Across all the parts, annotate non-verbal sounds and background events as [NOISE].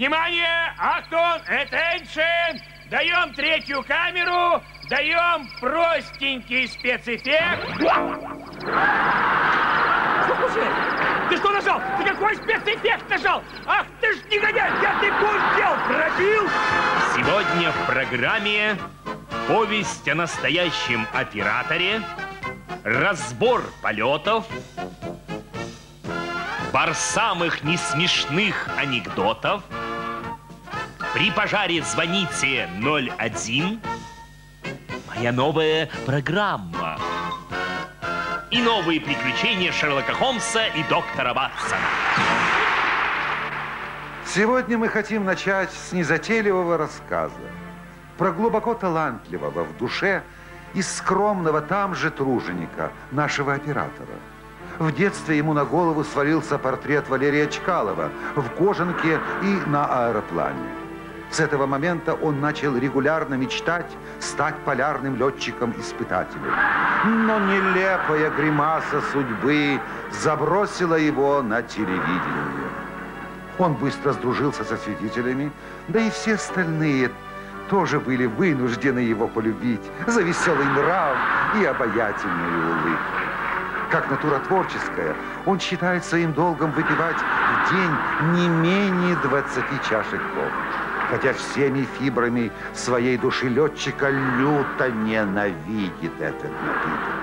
Внимание! Ахтун! Attention! Даем третью камеру, даем простенький спецэффект. Что случилось? Ты что нажал? Ты какой спецэффект нажал? Ах ты ж негодяй! Я ты дел пробил! Сегодня в программе повесть о настоящем операторе, разбор полетов, бар самых несмешных анекдотов – при пожаре звоните 01. Моя новая программа. И новые приключения Шерлока Холмса и доктора Ватсона. Сегодня мы хотим начать с незатейливого рассказа про глубоко талантливого в душе и скромного там же труженика, нашего оператора. В детстве ему на голову свалился портрет Валерия Чкалова в кожанке и на аэроплане. С этого момента он начал регулярно мечтать стать полярным летчиком-испытателем. Но нелепая гримаса судьбы забросила его на телевидение. Он быстро сдружился со свидетелями, да и все остальные тоже были вынуждены его полюбить за веселый нрав и обаятельную улыбку. Как натура творческая, он считает своим долгом выпивать в день не менее 20 чашек кофе хотя всеми фибрами своей души летчика люто ненавидит этот напиток.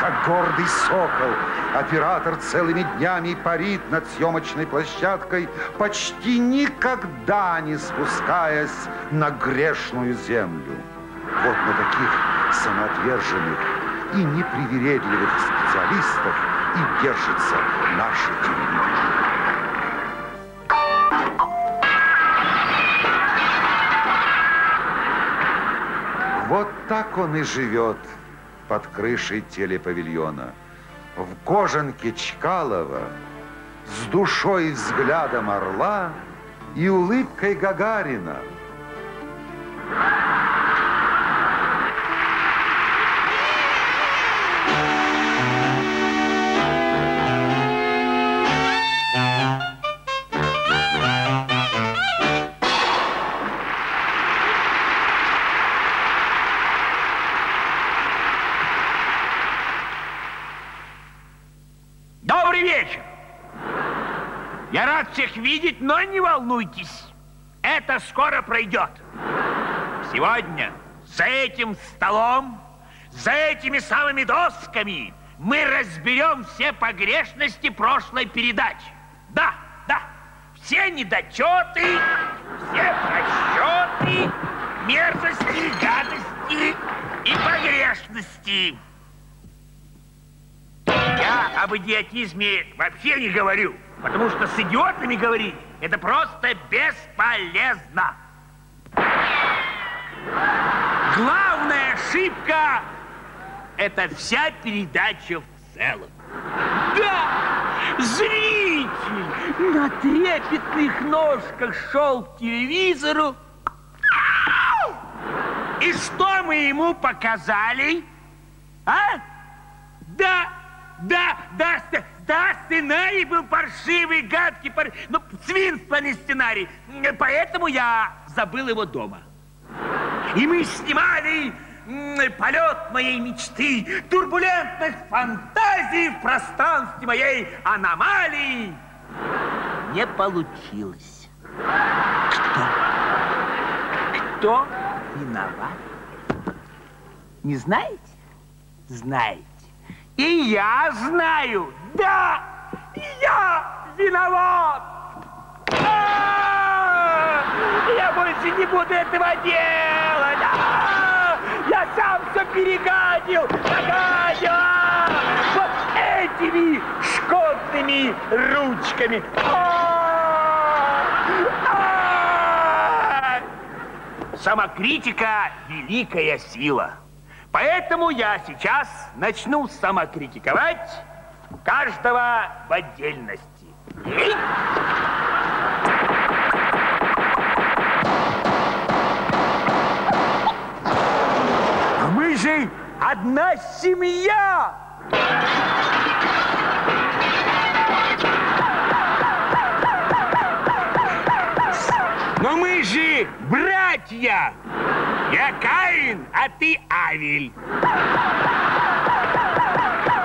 Как гордый сокол, оператор целыми днями парит над съемочной площадкой, почти никогда не спускаясь на грешную землю. Вот на таких самоотверженных и непривередливых специалистов и держится наше телевидение. Так он и живет под крышей телепавильона. В кожанке Чкалова, с душой и взглядом орла и улыбкой Гагарина – всех видеть, но не волнуйтесь. Это скоро пройдет. Сегодня за этим столом, за этими самыми досками мы разберем все погрешности прошлой передачи. Да, да, все недочеты, все просчеты, мерзости, гадости и погрешности. Я об идиотизме вообще не говорю. Потому что с идиотами говорить это просто бесполезно. Главная ошибка – это вся передача в целом. Да, зритель на трепетных ножках шел к телевизору. И что мы ему показали? А? Да, да, да, да, сценарий был паршивый, гадкий, пар... ну, свинство не сценарий. Поэтому я забыл его дома. И мы снимали полет моей мечты, турбулентность фантазии в пространстве моей аномалии. Не получилось. Кто? Кто виноват? Не знаете? Знаете. И я знаю, да, я виноват. А Я больше не буду этого делать. А Я сам все перегадил, нагадил. Вот этими шкотными ручками. Самокритика – великая сила. Поэтому я сейчас начну самокритиковать каждого в отдельности. А мы же одна семья! Но мы же братья! Я Каин, а ты Авель.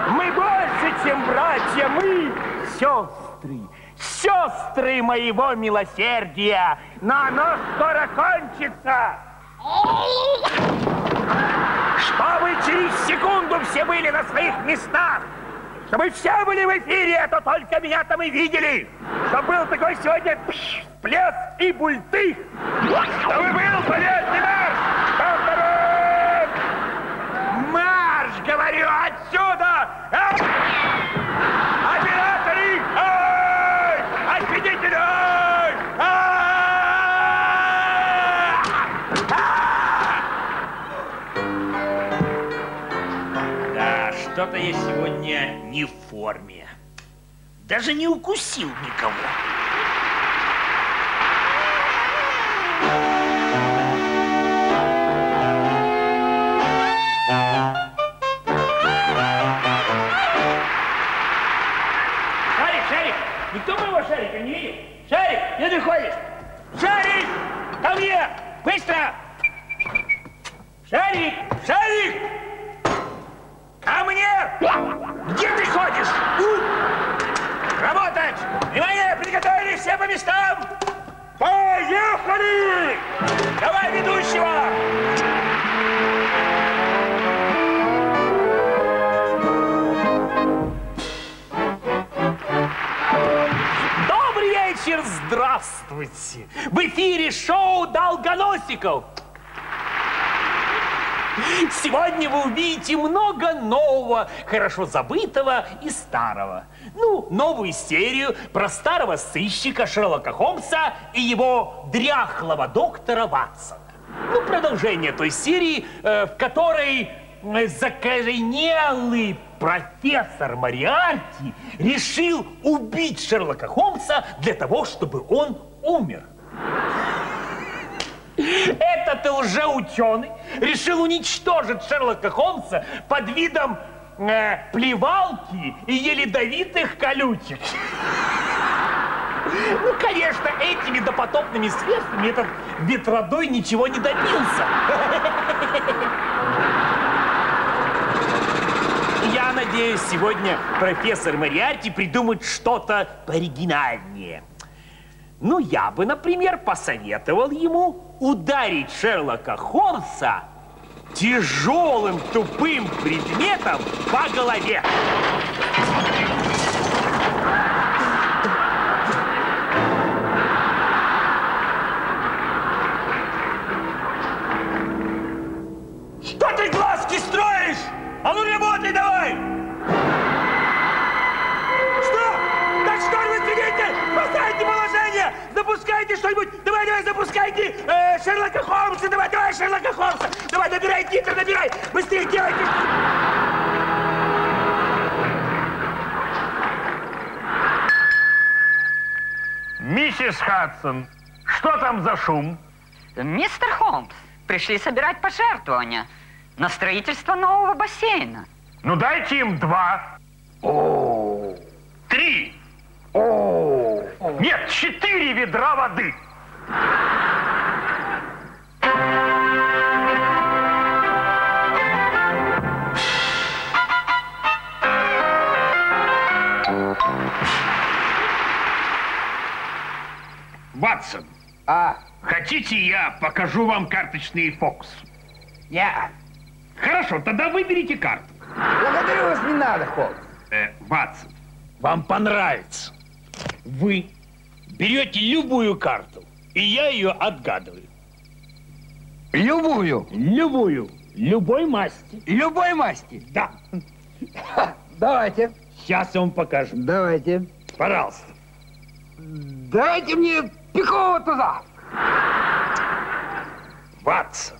Мы больше, чем братья, мы сестры. Сестры моего милосердия. Но оно скоро кончится. Чтобы через секунду все были на своих местах. Чтобы все были в эфире, а то только меня там и видели. Чтобы был такой сегодня пляс и бультых. Чтобы был полезный марш. Говорю, отсюда! А! Операторы! Осветители! Да, что-то я сегодня не в форме. Даже не укусил никого. Шарика не видел? Шарик, где ты здравствуйте! В эфире шоу «Долгоносиков». Сегодня вы увидите много нового, хорошо забытого и старого. Ну, новую серию про старого сыщика Шерлока Холмса и его дряхлого доктора Ватсона. Ну, продолжение той серии, э, в которой закоренелый профессор Мариарти решил убить Шерлока Холмса для того, чтобы он умер. Этот лжеученый решил уничтожить Шерлока Холмса под видом э, плевалки и ядовитых колючек. Ну, конечно, этими допотопными средствами этот ветродой ничего не добился. Надеюсь, сегодня профессор Мариарти придумает что-то пооригинальнее. Ну, я бы, например, посоветовал ему ударить Шерлока Холмса тяжелым тупым предметом по голове. Хадсон, что там за шум? Мистер Холмс, пришли собирать пожертвования на строительство нового бассейна. Ну дайте им два. Три. Нет, четыре ведра воды. Ватсон, А, хотите я покажу вам карточный фокус? я. Хорошо, тогда выберите карту. Благодарю вас, не надо, Холмс. Э, Ватсон, вам понравится. Вы берете любую карту, и я ее отгадываю. Любую. Любую. Любой масти. Любой масти. Да. [LAUGHS] Давайте. Сейчас я вам покажу. Давайте. Пожалуйста. Дайте мне пикового туза. Ватсон,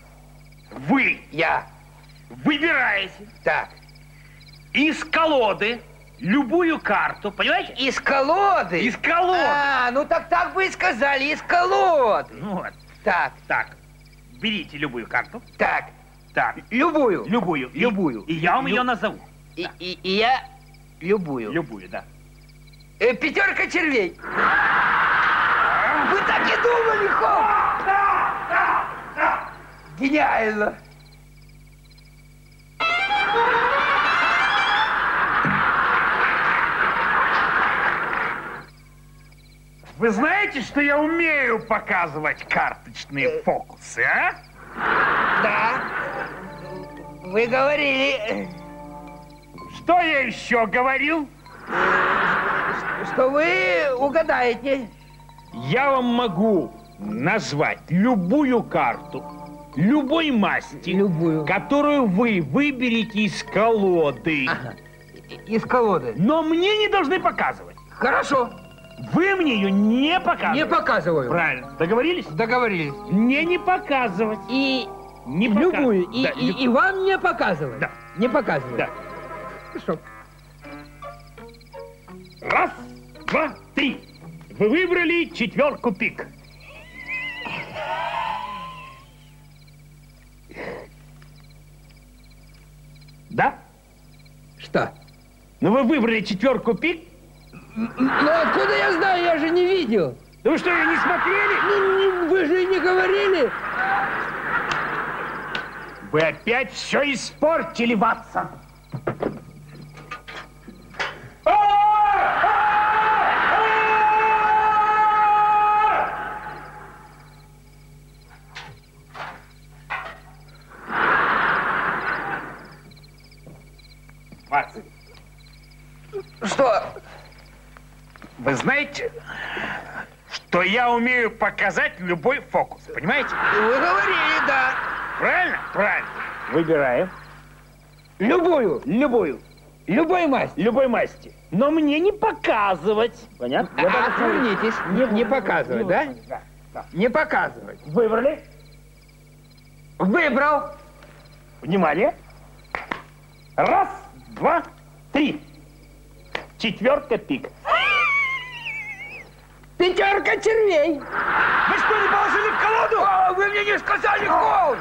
вы Я. выбираете Так. из колоды любую карту, понимаете? Из колоды. Из колоды. А, ну так так бы и сказали, из колоды. Ну вот, Так, так. Берите любую карту. так. Так. Любую. Любую. И- Любую. И, я вам Лю- ее назову. И, и- и я любую. Любую, да. Э, пятерка червей. Вы так и думали, Холмс? гениально. Вы знаете, что я умею показывать карточные фокусы, а? Да. Вы говорили, Что я еще говорил? что вы угадаете. Я вам могу назвать любую карту, любой масти, Любую. которую вы выберете из колоды. И- Из колоды. Но мне не должны показывать. Хорошо. Вы мне ее не показываете. Не показываю. Правильно. Договорились? Договорились. Мне не показывать. И Не любую. И, Да, и, люб- и вам не показывать. Да. Не показывать. Да. Хорошо. Раз, два, три. Вы выбрали четверку пик. Да? Что? Ну вы выбрали четверку пик? Ну откуда я знаю? Я же не видел. Да вы что, ее не смотрели? Ну, не- Вы же не говорили. Вы опять все испортили. Ватсон, Что? вы знаете, что я умею показать любой фокус, понимаете? Вы говорили, да. Правильно? Правильно. Выбираем. Любую. Любую. Любой масти. Любой масти. Но мне не показывать. Понятно? Я А, Отвернитесь. Не, не показывать, да? Да, да. Не показывать. Выбрали. Выбрал. Внимание. Раз, два, три. Четверка пик. Пятерка червей. Вы что, не положили в колоду? А, вы мне не сказали гол.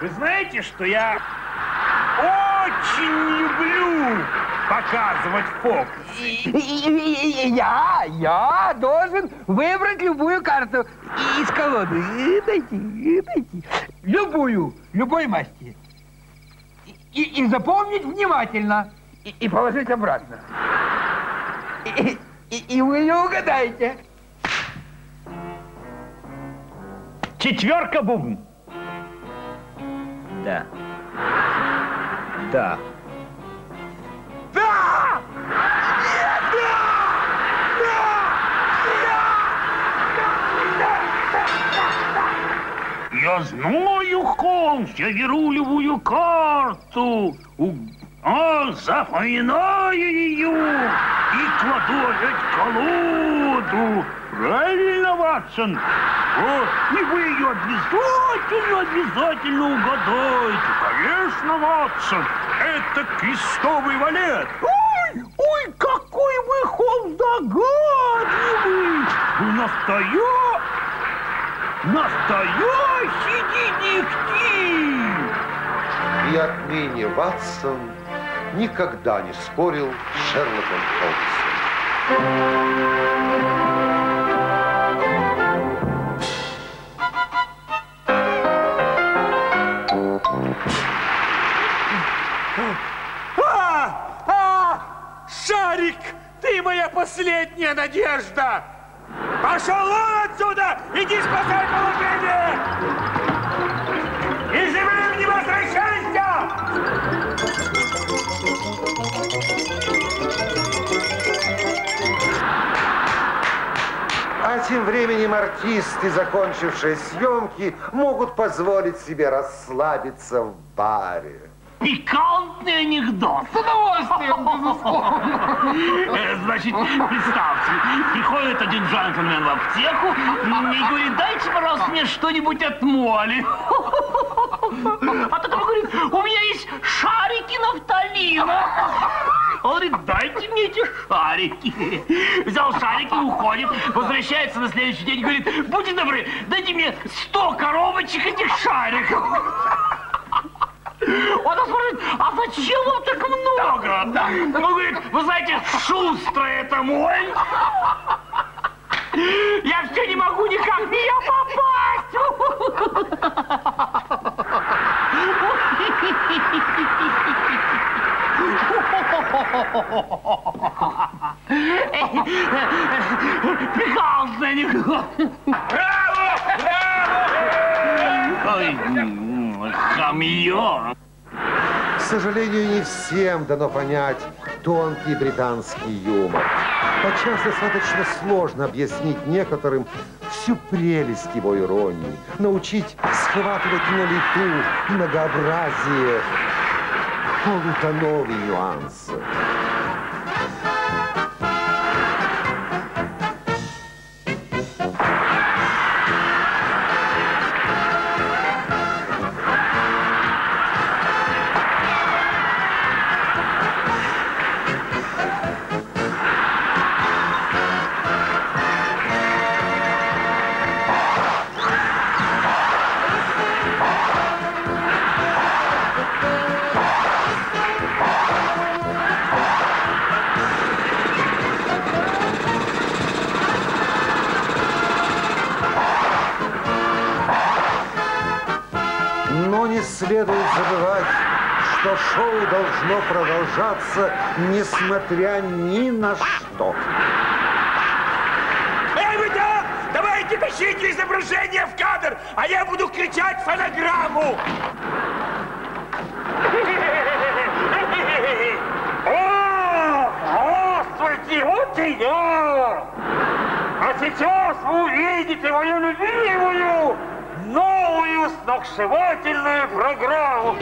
Вы знаете, что я очень люблю показывать фокус. И- и- и- и Я, я должен выбрать любую карту из колоды. И Дайте, и дайте. Любую, любой масти. И, и запомнить внимательно. И, и положить обратно. И, и- и вы не угадаете. Четверка бубн. Да. Да. Да! Я знаю, Холмс, я беру любую карту, а, запоминаю ее и кладу опять колоду. Правильно, Ватсон? Вот, и вы ее обязательно, обязательно угадаете. Конечно, Ватсон, это крестовый валет. Ой, ой, какой вы, Холмс, догадливый! Вы настоя... настоящий детектив! И отныне Ватсон никогда не спорил с Шерлоком Холмсом. А! А! Шарик, ты моя последняя надежда! Пошел вон отсюда! Иди спасай положение! И живым не возвращайся! А тем временем артисты, закончившие съемки, могут позволить себе расслабиться в баре. Пикантный анекдот. С удовольствием, безусловно. Э, Значит, представьте, приходит один джентльмен в аптеку и говорит, дайте, пожалуйста, мне что-нибудь от моли. А тот ему говорит, у меня есть шарики нафталина. Он говорит, дайте мне эти шарики. Взял шарики, уходит, возвращается на следующий день говорит, будьте добры, дайте мне 100 коробочек этих шариков. Он спрашивает, а чего так много? Да. Он говорит, вы знаете, шустрый это мой. Я все не могу никак в нее попасть. Прикался никто. Сожалению, не всем дано понять тонкий британский юмор. Подчас достаточно сложно объяснить некоторым всю прелесть его иронии, научить схватывать на лету многообразие полутонов и должно продолжаться, несмотря ни на что. Эй, вы там! Давайте тащите изображение в кадр, а я буду кричать фонограмму! О, здравствуйте, вот и я! А сейчас вы увидите мою любимую новую сногсшибательную программу.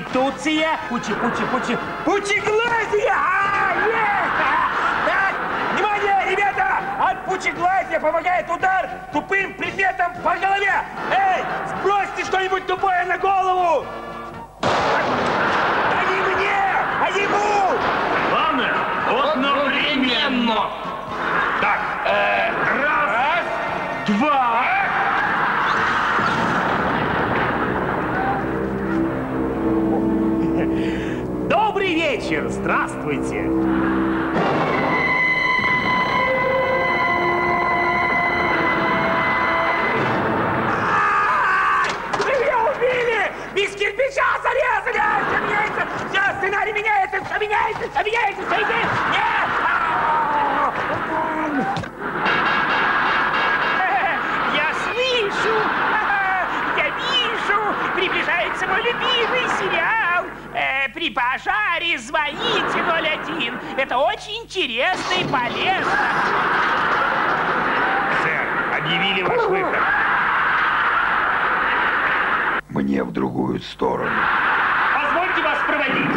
Проституция, пучи, пучи, пучи, пучеглазие! А, есть! А, так, внимание, ребята! От пучеглазия помогает удар тупым предметом по голове! Эй, сбросьте что-нибудь тупое на голову! Да не мне, а ему! Главное, одновременно. Так, э, раз, два... вечер, здравствуйте. Очень интересно и полезно. Сэр, объявили ваш выход. Мне в другую сторону. Позвольте вас проводить.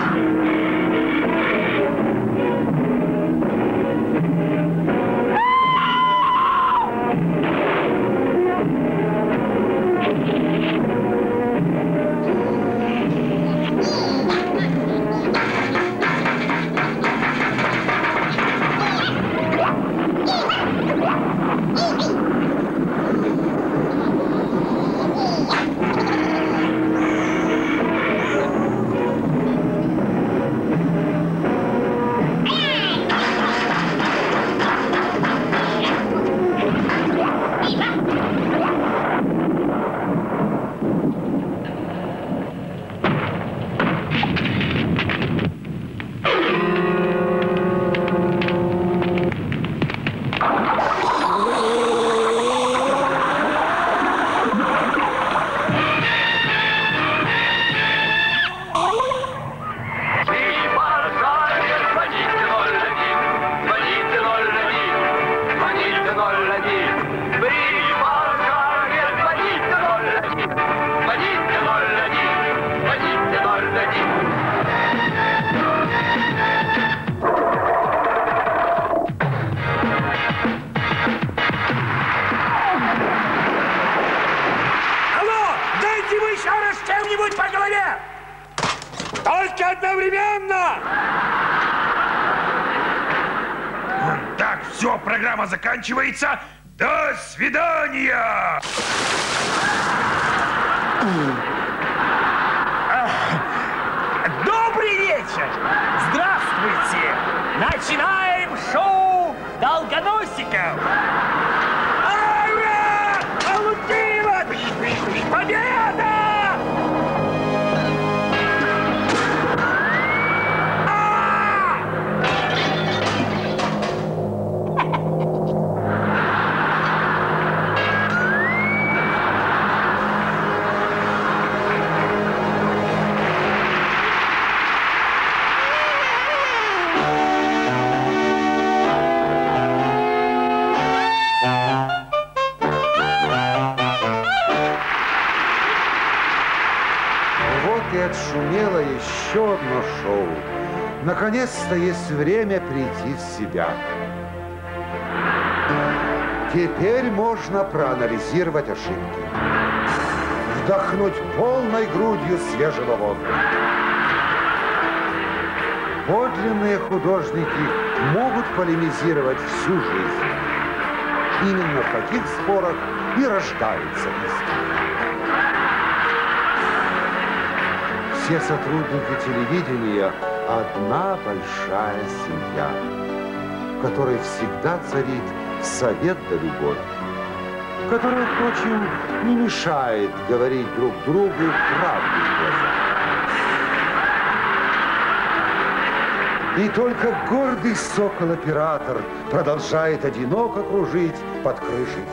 Программа заканчивается. До свидания! Добрый вечер! Здравствуйте! Начинаем шоу долгоносиков! Победа! Наконец-то есть время прийти в себя. Теперь можно проанализировать ошибки. Вдохнуть полной грудью свежего воздуха. Подлинные художники могут полемизировать всю жизнь. Именно в таких спорах и рождается истина. Все сотрудники телевидения – одна большая семья, в которой всегда царит совет да любовь, которая, впрочем, не мешает говорить друг другу правду в глаза. И только гордый сокол-оператор продолжает одиноко кружить под крышей.